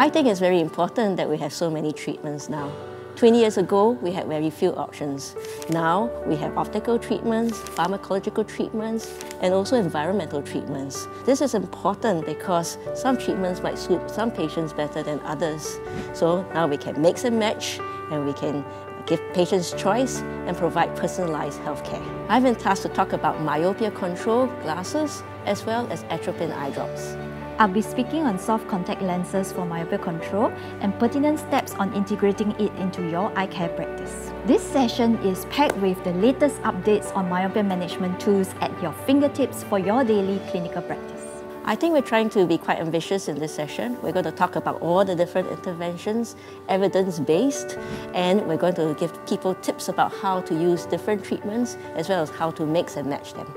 I think it's very important that we have so many treatments now. 20 years ago, we had very few options. Now, we have optical treatments, pharmacological treatments, and also environmental treatments. This is important because some treatments might suit some patients better than others. So now we can mix and match, and we can give patients choice and provide personalized healthcare. I've been tasked to talk about myopia control glasses as well as atropine eye drops. I'll be speaking on soft contact lenses for myopia control and pertinent steps on integrating it into your eye care practice. This session is packed with the latest updates on myopia management tools at your fingertips for your daily clinical practice. I think we're trying to be quite ambitious in this session. We're going to talk about all the different interventions, evidence-based, and we're going to give people tips about how to use different treatments as well as how to mix and match them.